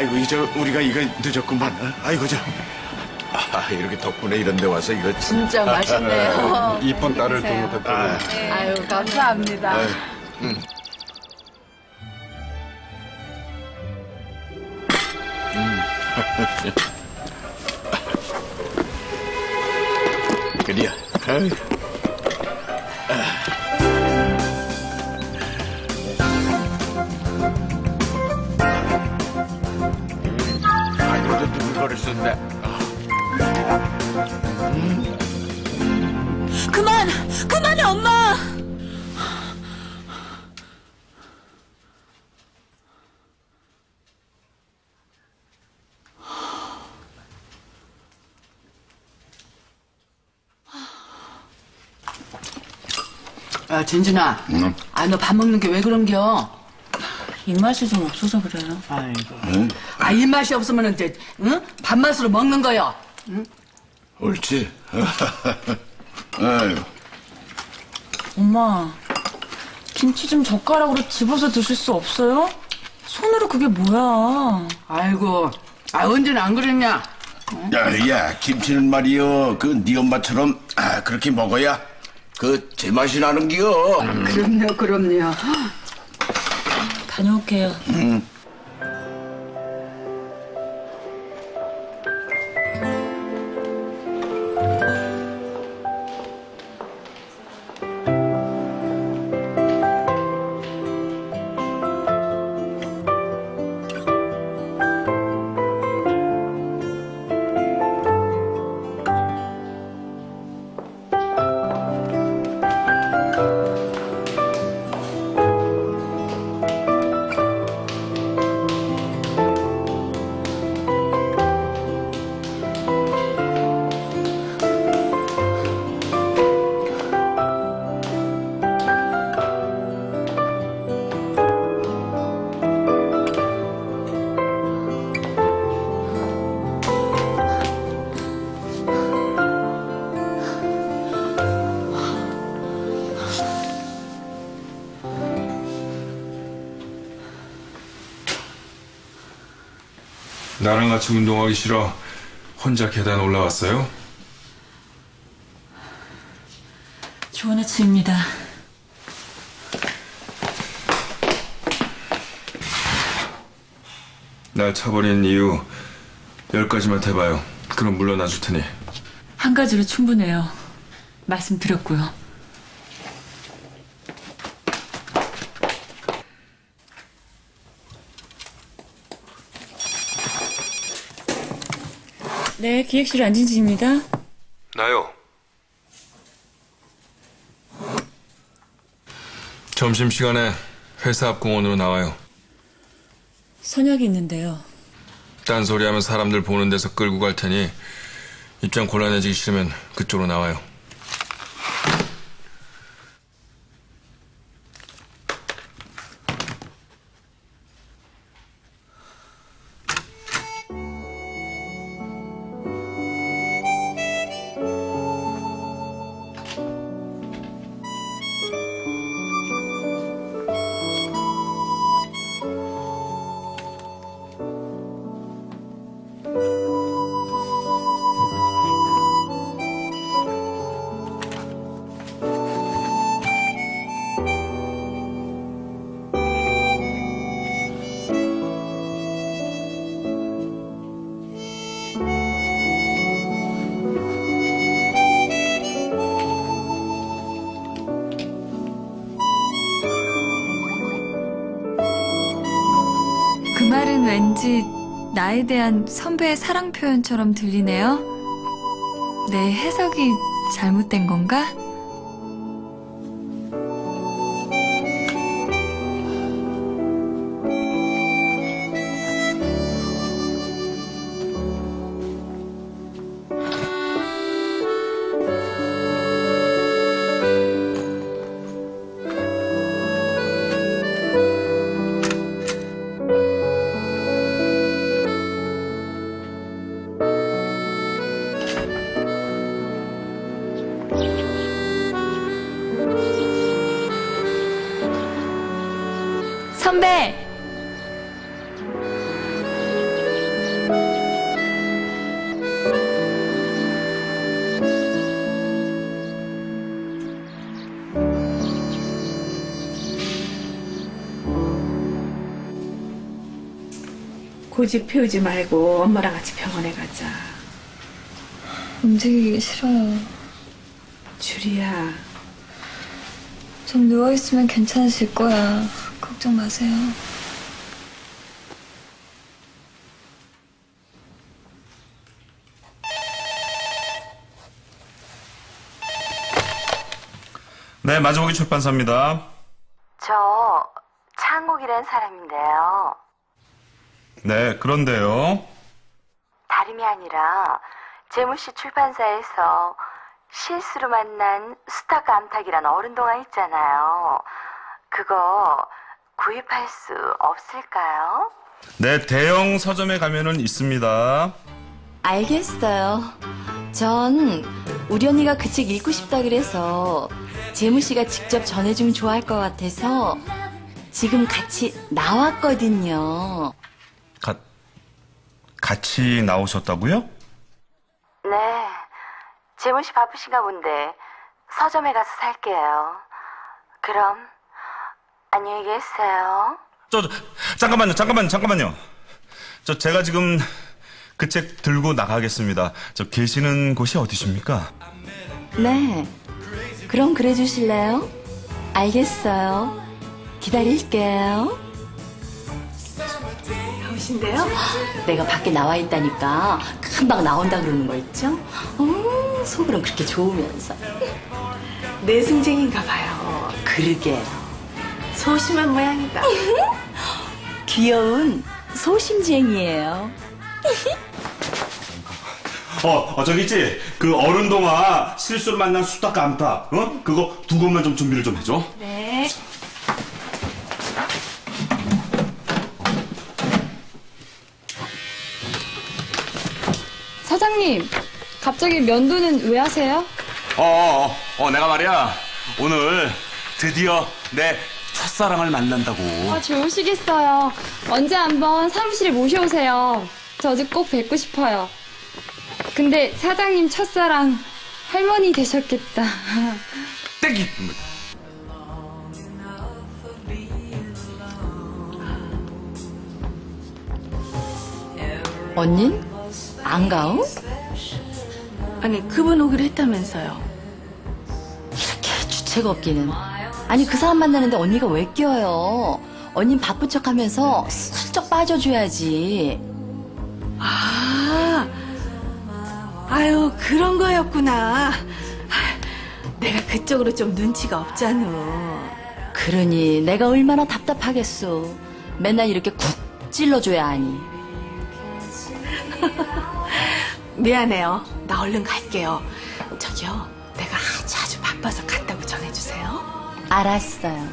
아이고 이제 우리가 이거 늦었구만. 어? 아이고 저. 아 이렇게 덕분에 이런 데 와서 이거 진 진짜 맛있네요. 이쁜 딸을 두고 덕분에 아유, 감사합니다. 그래야. 아이고. 아이고 저 두근거릴 었네 그만! 그만해, 엄마! 야, 진진아. 아, 너 밥 먹는 게 왜 그런겨? 입맛이 좀 없어서 그래요. 아이고. 아, 입맛이 없으면 이제, 응? 밥맛으로 먹는 거요. 옳지. 아이고. 엄마, 김치 좀 젓가락으로 집어서 드실 수 없어요? 손으로 그게 뭐야? 아이고. 아, 언제는 안 그랬냐? 야, 야, 김치는 말이요. 그네 엄마처럼 아, 그렇게 먹어야 그 제맛이 나는겨. 그럼요, 그럼요. 다녀올게요. 나랑 같이 운동하기 싫어 혼자 계단 올라왔어요? 좋은 아침입니다. 날 차버린 이유 열 가지만 해봐요. 그럼 물러나 줄 테니. 한 가지로 충분해요. 말씀드렸고요. 네, 기획실 안진지입니다. 나요. 점심시간에 회사 앞 공원으로 나와요. 선약이 있는데요. 딴소리하면 사람들 보는 데서 끌고 갈 테니 입장 곤란해지기 싫으면 그쪽으로 나와요. 왠지 나에 대한 선배의 사랑 표현처럼 들리네요. 내 해석이 잘못된 건가? 고집 피우지 말고 엄마랑 같이 병원에 가자. 움직이기 싫어요. 주리야, 좀 누워있으면 괜찮으실 거야. 걱정 마세요. 네, 마지막이 출판사입니다. 저 창욱이란 사람인데요. 네, 그런데요. 다름이 아니라 재무 씨 출판사에서 실수로 만난 스타크 암탉이란 어른 동화 있잖아요. 그거 구입할 수 없을까요? 네, 대형 서점에 가면은 있습니다. 알겠어요. 전 우리 언니가 그 책 읽고 싶다 그래서 재무 씨가 직접 전해주면 좋아할 것 같아서 지금 같이 나왔거든요. 가, 같이 나오셨다고요? 네. 재무씨 바쁘신가 본데 서점에 가서 살게요. 그럼 안녕히 계세요. 저, 저, 잠깐만요, 잠깐만요, 잠깐만요. 저, 제가 지금 그 책 들고 나가겠습니다. 저, 계시는 곳이 어디십니까? 네. 그럼 그래 주실래요? 알겠어요. 기다릴게요. 오신대요? 내가 밖에 나와 있다니까 금방 나온다 그러는 거 있죠? 어, 속으론 그렇게 좋으면서. 내숭쟁인가 봐요. 그러게. 소심한 모양이다. 귀여운 소심쟁이에요. 어, 어, 저기 있지? 그 어른동화 실수로 만난 수탉 암탉, 어? 그거 두 권만 좀 준비를 좀 해줘. 네. 사장님, 갑자기 면도는 왜 하세요? 어, 어, 어, 내가 말이야. 오늘 드디어 내 첫사랑을 만난다고. 아, 좋으시겠어요. 언제 한번 사무실에 모셔오세요. 저도 꼭 뵙고 싶어요. 근데 사장님 첫사랑 할머니 되셨겠다. 땡기! 언닌? 안 가오? 아니, 그분 오기로 했다면서요. 이렇게 주체가 없기는. 아니 그 사람 만나는데 언니가 왜 껴요? 언닌 바쁜 척하면서 슬쩍 빠져줘야지. 아, 아유, 그런 거였구나. 내가 그쪽으로 좀 눈치가 없잖아. 그러니 내가 얼마나 답답하겠소. 맨날 이렇게 쿡 찔러줘야 하니. 미안해요. 나 얼른 갈게요. 저기요, 내가 아주 아주 바빠서 갔다고 전해주세요. 알았어요.